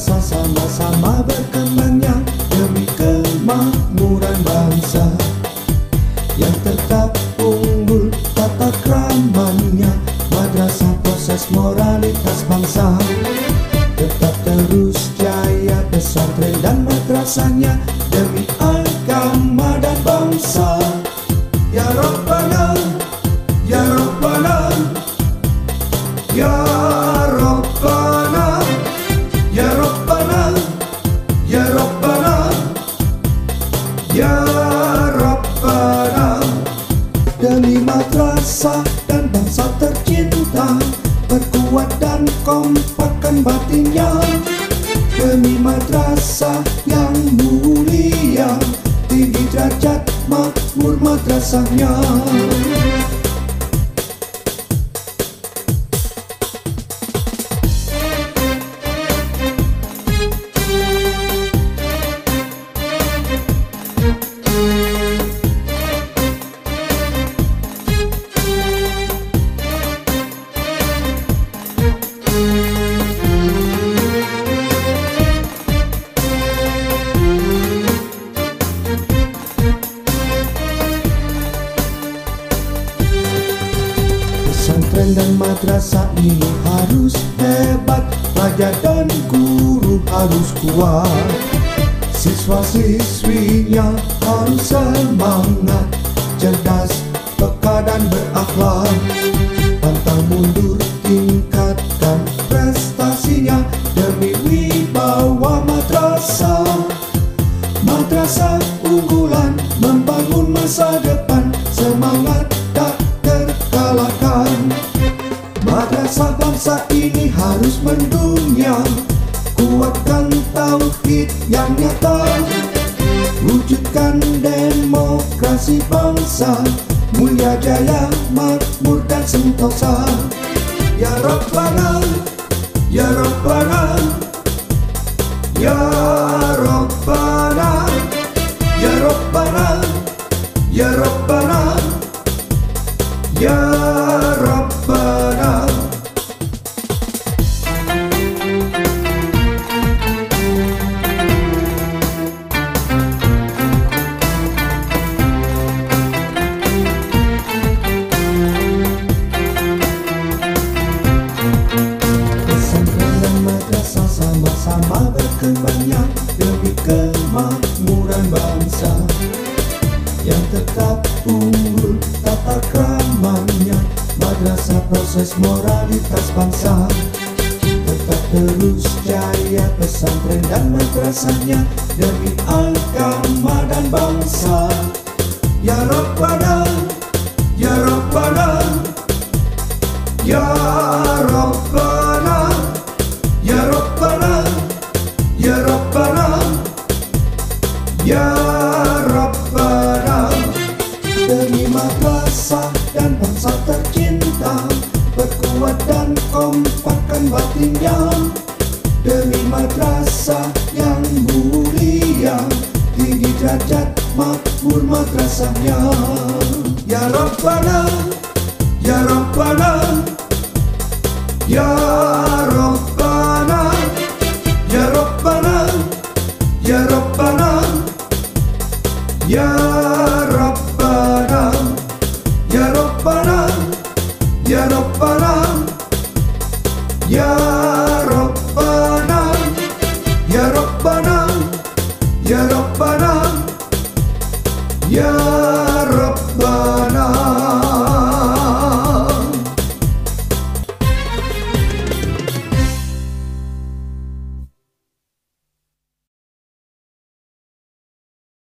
rasa sama-sama berkembangnya demi kemakmuran bangsa yang tetap unggul tata keramanya madrasah proses moralitas bangsa tetap terus jaya pesantren dan madrasahnya demi agama dan bangsa. Demi madrasah dan bangsa tercinta Perkuat dan kompakkan batinnya. Demi madrasah yang mulia Tinggi derajat makmur madrasahnya Dan madrasah ini harus hebat. Pelajar dan guru harus kuat. Siswa-siswinya harus semangat Cerdas, peka dan berakhlak. Pantang mundur tingkatkan prestasinya Demi wibawa madrasah. Madrasah unggulan membangun masa depan. Semangat bangsa ini harus mendunia. Kuatkan tauhid yang nyata. Wujudkan demokrasi bangsa. Mulia jaya, makmur dan sentosa. Ya Rabbana, Demi kemakmuran bangsa Yang tetap unggul tata kramanya. Madrasah proses moralitas bangsa Tetap terus jaya pesantren dan madrasahnya Demi agama dan bangsa. Ya Rabbana, bangsa tercinta Berkuat dan kompakkan batinnya. Demi madrasah yang mulia Tinggi derajat makmur madrasahnya. Ya Rabbana Ya Rabbana Ya Rabbana Ya Rabbana Ya Rabbana Ya Rabbana Ya Rabbana Ya Rabbana Ya